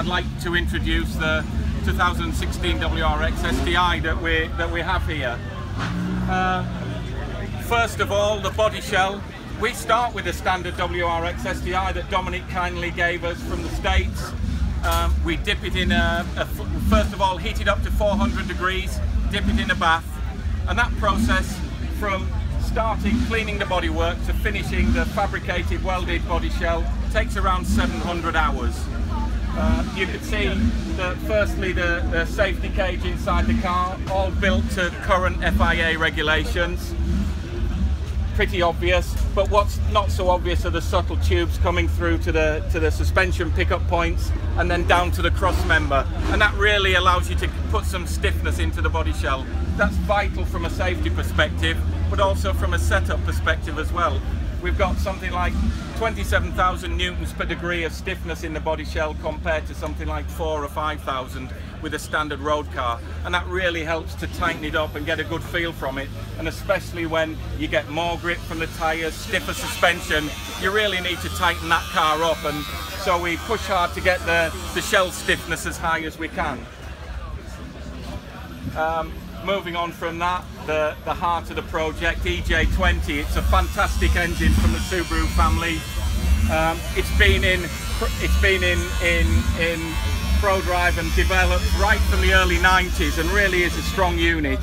I'd like to introduce the 2016 WRX STI that we that we have here. Uh, first of all, the body shell. We start with a standard WRX STI that Dominic kindly gave us from the States. Um, we dip it in a, a, first of all, heat it up to 400 degrees, dip it in a bath, and that process from starting cleaning the bodywork to finishing the fabricated welded body shell takes around 700 hours. Uh, you can see that firstly the, the, safety cage inside the car, all built to current FIA regulations. Pretty obvious, but what's not so obvious are the subtle tubes coming through to the to the suspension pickup points and then down to the cross member. And that really allows you to put some stiffness into the body shell. That's vital from a safety perspective, but also from a setup perspective as well. We've got something like 27,000 newtons per degree of stiffness in the body shell compared to something like four or 5,000 with a standard road car. And that really helps to tighten it up and get a good feel from it. And especially when you get more grip from the tyres, stiffer suspension, you really need to tighten that car up. And so we push hard to get the, the shell stiffness as high as we can. Um, moving on from that, the, the heart of the project, EJ20. It's a fantastic engine from the Subaru family. Um, it's been in it's been in in in Prodrive and developed right from the early 90s and really is a strong unit.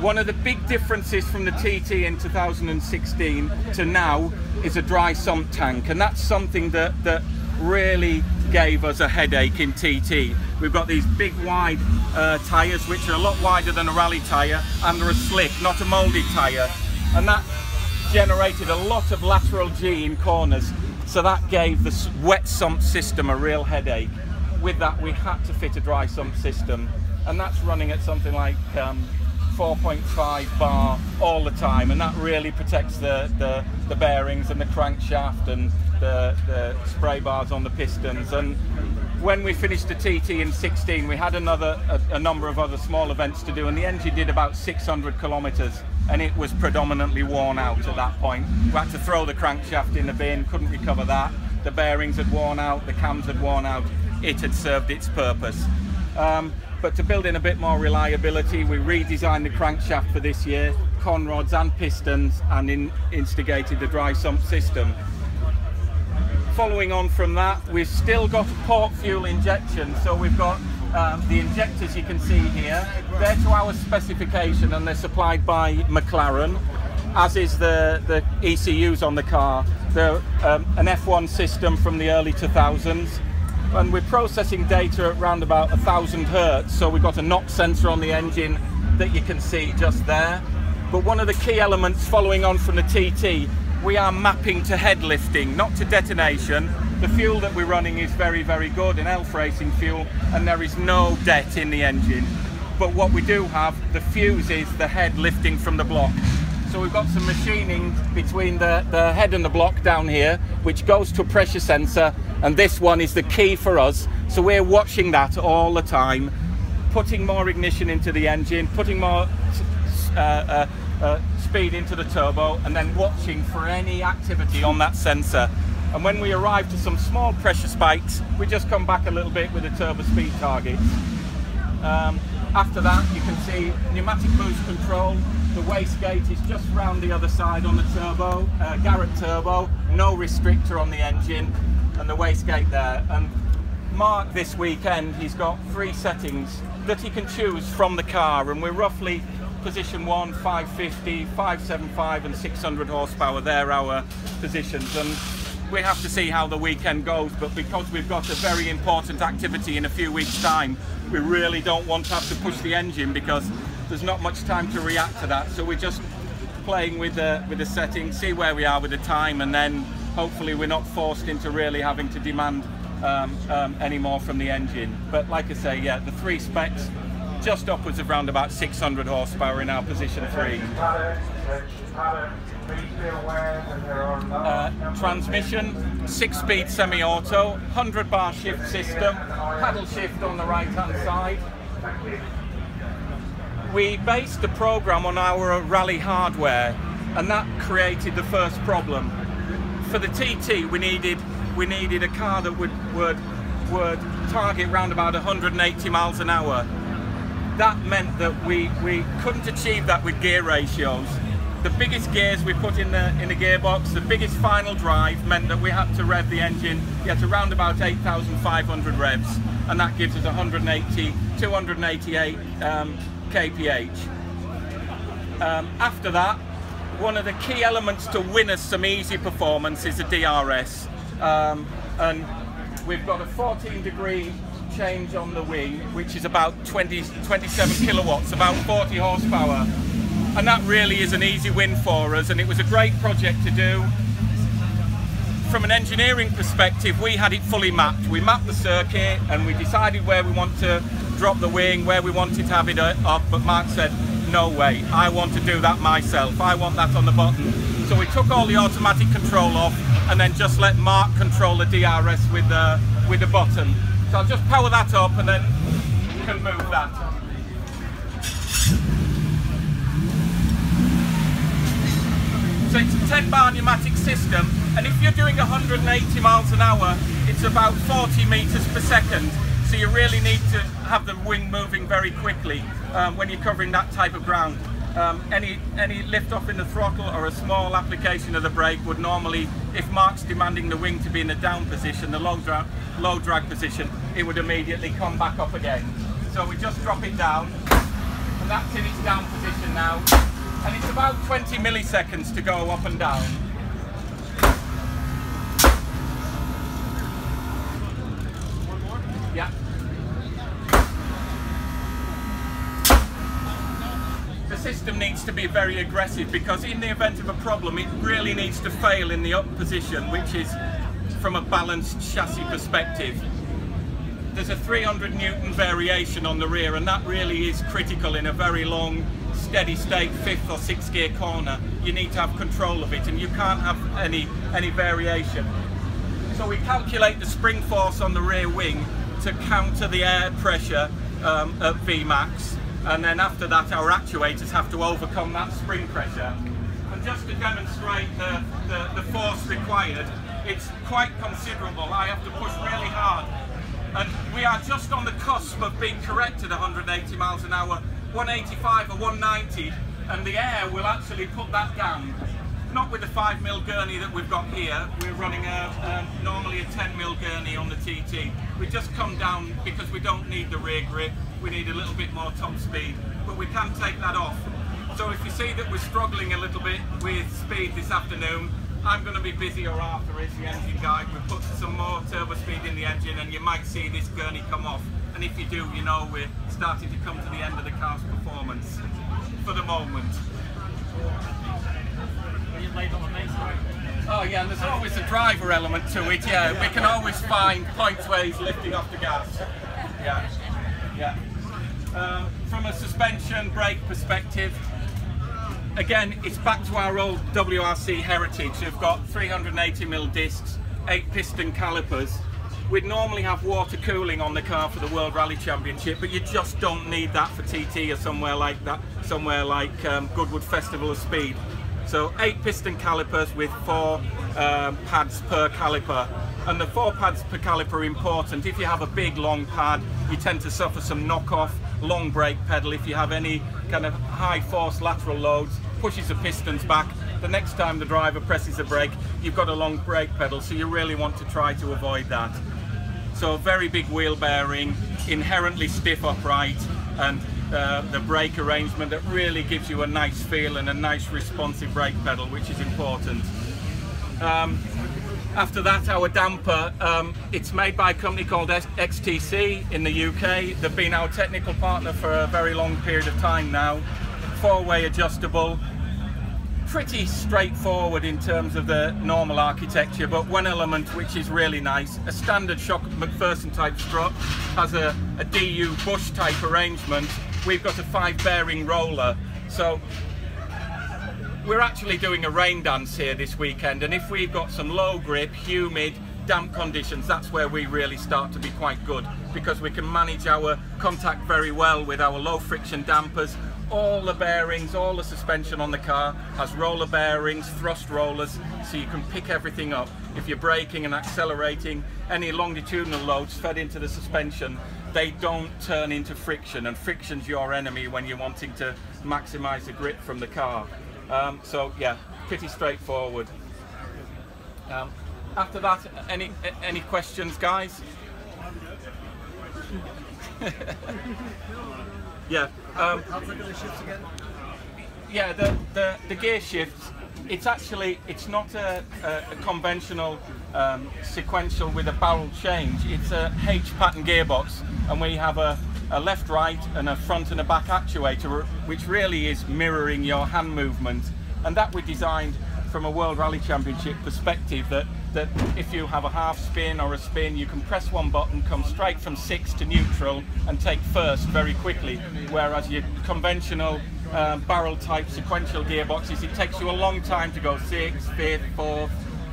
One of the big differences from the TT in 2016 to now is a dry sump tank and that's something that that really gave us a headache in TT. We've got these big wide uh, tyres which are a lot wider than a rally tyre and they're a slick, not a moulded tyre. And that generated a lot of lateral G in corners. So that gave the wet sump system a real headache. With that we had to fit a dry sump system and that's running at something like um, 4.5 bar all the time and that really protects the, the, the bearings and the crankshaft and the, the spray bars on the pistons. And when we finished the TT in 16 we had another a, a, number of other small events to do and the engine did about 600 kilometers and it was predominantly worn out at that point. We had to throw the crankshaft in the bin couldn't recover that. The bearings had worn out the cams had worn out it had served its purpose. Um, but to build in a bit more reliability, we redesigned the crankshaft for this year, con rods and pistons, and in, instigated the dry sump system. Following on from that, we've still got a port fuel injection. So we've got um, the injectors you can see here. They're to our specification and they're supplied by McLaren, as is the, the ECUs on the car. They're um, an F1 system from the early 2000s and we're processing data at around about a thousand hertz so we've got a knock sensor on the engine that you can see just there but one of the key elements following on from the TT we are mapping to head lifting not to detonation. The fuel that we're running is very very good an ELF racing fuel and there is no det in the engine. But what we do have the fuse is the head lifting from the block. So we've got some machining between the, the head and the block down here, which goes to a pressure sensor, and this one is the key for us. So we're watching that all the time, putting more ignition into the engine, putting more uh, uh, uh, speed into the turbo, and then watching for any activity on that sensor. And when we arrive to some small pressure spikes, we just come back a little bit with the turbo speed target. Um, after that, you can see pneumatic boost control, the wastegate is just round the other side on the turbo, uh, Garrett turbo, no restrictor on the engine, and the wastegate there. And Mark this weekend, he's got three settings that he can choose from the car, and we're roughly position one, 550, 575, and 600 horsepower. They're our positions. And we have to see how the weekend goes, but because we've got a very important activity in a few weeks' time, we really don't want to have to push the engine because there's not much time to react to that. So we're just playing with the with the settings, see where we are with the time, and then hopefully we're not forced into really having to demand um, um, any more from the engine. But like I say, yeah, the three specs just upwards of around about 600 horsepower in our position three. Uh, transmission, six-speed semi-auto, 100 bar shift system, paddle shift on the right-hand side we based the program on our rally hardware and that created the first problem. For the TT we needed we needed a car that would, would would target round about 180 miles an hour. That meant that we, we couldn't achieve that with gear ratios. The biggest gears we put in the in the gearbox, the biggest final drive meant that we had to rev the engine, had to round about 8,500 revs, and that gives us 180, 288 um, kph. Um, after that, one of the key elements to win us some easy performance is the DRS. Um, and we've got a 14 degree change on the wing, which is about 20, 27 kilowatts, about 40 horsepower. And that really is an easy win for us, and it was a great project to do. From an engineering perspective, we had it fully mapped. We mapped the circuit and we decided where we want to drop the wing, where we wanted to have it uh, up, but Mark said, no way, I want to do that myself. I want that on the button. So we took all the automatic control off and then just let Mark control the DRS with the, with the button. So I'll just power that up and then you can move that. So it's a 10 bar pneumatic system and if you're doing 180 miles an hour it's about 40 meters per second so you really need to have the wing moving very quickly um, when you're covering that type of ground. Um, any any lift off in the throttle or a small application of the brake would normally, if Mark's demanding the wing to be in the down position, the low drag, low drag position, it would immediately come back up again. So we just drop it down, and that's in its down position now. And it's about 20 milliseconds to go up and down. Yeah. The system needs to be very aggressive because in the event of a problem it really needs to fail in the up position which is from a balanced chassis perspective. There's a 300 newton variation on the rear and that really is critical in a very long steady state fifth or sixth gear corner. You need to have control of it and you can't have any, any variation. So we calculate the spring force on the rear wing to counter the air pressure um, at Vmax and then after that our actuators have to overcome that spring pressure. And just to demonstrate the, the, the force required, it's quite considerable. I have to push really hard and we are just on the cusp of being corrected 180 miles an hour, 185 or 190 and the air will actually put that down not with the 5 mil gurney that we've got here. We're running a, a, normally a 10 mil gurney on the TT. We just come down because we don't need the rear grip. We need a little bit more top speed, but we can take that off. So if you see that we're struggling a little bit with speed this afternoon, I'm going to be busy or Arthur is the engine guy. We've put some more turbo speed in the engine and you might see this gurney come off. And if you do, you know we're starting to come to the end of the car's performance for the moment. Oh yeah, and there's always a driver element to it, yeah. We can always find points where he's lifting off the gas. Yeah, yeah. Um, from a suspension brake perspective, again, it's back to our old WRC heritage. We've got 380mm discs, 8 piston calipers. We'd normally have water cooling on the car for the World Rally Championship, but you just don't need that for TT or somewhere like that, somewhere like um, Goodwood Festival of Speed. So eight piston calipers with four um, pads per caliper. And the four pads per caliper are important. If you have a big long pad, you tend to suffer some knockoff, long brake pedal. If you have any kind of high force lateral loads, pushes the pistons back. The next time the driver presses the brake, you've got a long brake pedal, so you really want to try to avoid that. So very big wheel bearing, inherently stiff upright, and uh, the brake arrangement that really gives you a nice feel and a nice responsive brake pedal, which is important. Um, after that, our damper, um, it's made by a company called XTC in the UK. They've been our technical partner for a very long period of time now. Four-way adjustable, pretty straightforward in terms of the normal architecture, but one element which is really nice, a standard Shock MacPherson type strut has a, a DU bush type arrangement we've got a five bearing roller. So we're actually doing a rain dance here this weekend and if we've got some low grip, humid, damp conditions, that's where we really start to be quite good because we can manage our contact very well with our low friction dampers all the bearings, all the suspension on the car has roller bearings, thrust rollers, so you can pick everything up. If you're braking and accelerating, any longitudinal loads fed into the suspension, they don't turn into friction, and friction's your enemy when you're wanting to maximize the grip from the car. Um, so yeah, pretty straightforward. Um, after that, any any questions, guys? yeah. Um, How the shifts again? yeah, the, the, the gear shifts, it's actually, it's not a, a, a conventional um, sequential with a barrel change. It's a H pattern gearbox and we have a, a left, right and a front and a back actuator which really is mirroring your hand movement. And that we designed from a World Rally Championship perspective that, that if you have a half spin or a spin, you can press one button, come straight from six to neutral and take first very quickly. Whereas your conventional um, barrel type sequential gearboxes, it takes you a long time to go six, fifth, fourth,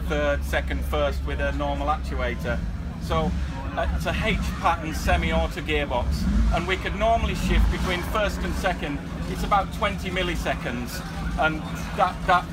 third, second, first with a normal actuator. So uh, it's a H pattern semi-auto gearbox and we could normally shift between first and second. It's about 20 milliseconds and that, that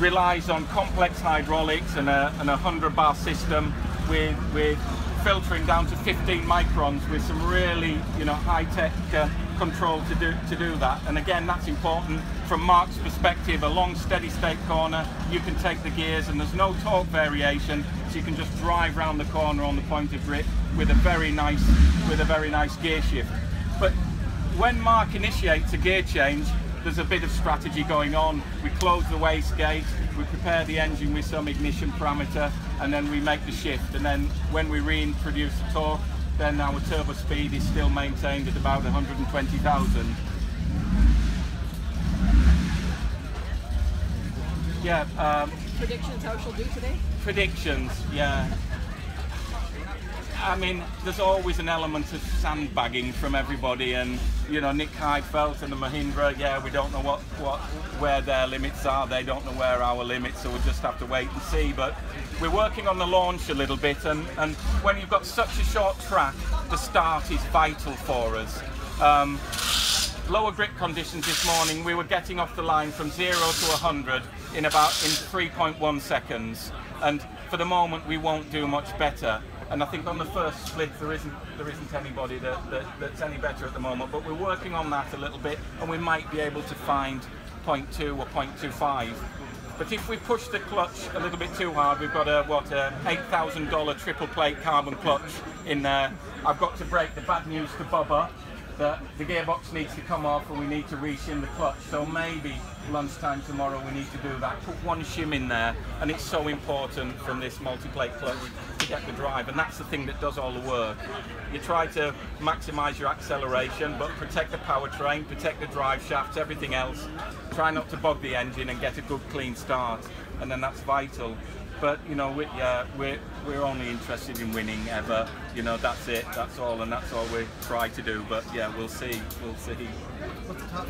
relies on complex hydraulics and a, and a 100 bar system with, with filtering down to 15 microns with some really you know high-tech uh, control to do to do that. And again that's important from Mark's perspective a long steady state corner. You can take the gears and there's no torque variation so you can just drive round the corner on the point of grip with a very nice with a very nice gear shift. But when Mark initiates a gear change there's a bit of strategy going on. We close the wastegate, we prepare the engine with some ignition parameter, and then we make the shift. And then when we reintroduce the torque, then our turbo speed is still maintained at about 120,000. Yeah, um, Predictions how she'll do today? predictions, yeah. I mean, there's always an element of sandbagging from everybody, and you know, Nick Heidfeld and the Mahindra, yeah, we don't know what, what where their limits are. They don't know where our limits, so we'll just have to wait and see. But we're working on the launch a little bit, and, and when you've got such a short track, the start is vital for us. Um, lower grip conditions this morning, we were getting off the line from zero to 100 in about in 3.1 seconds, and for the moment we won't do much better. And I think on the first split there isn't there isn't anybody that, that, that's any better at the moment, but we're working on that a little bit, and we might be able to find 0.2 or 0.25. But if we push the clutch a little bit too hard, we've got a what a $8,000 triple plate carbon clutch in there. I've got to break the bad news to Bubba that the gearbox needs to come off and we need to reshim the clutch. So maybe lunchtime tomorrow we need to do that. Put one shim in there and it's so important from this multi-plate clutch to get the drive and that's the thing that does all the work. You try to maximise your acceleration but protect the powertrain, protect the drive shafts, everything else. Try not to bog the engine and get a good clean start and then that's vital but you know we, yeah, we're we're only interested in winning ever. You know that's it that's all and that's all we try to do. But yeah we'll see we'll see. What's the top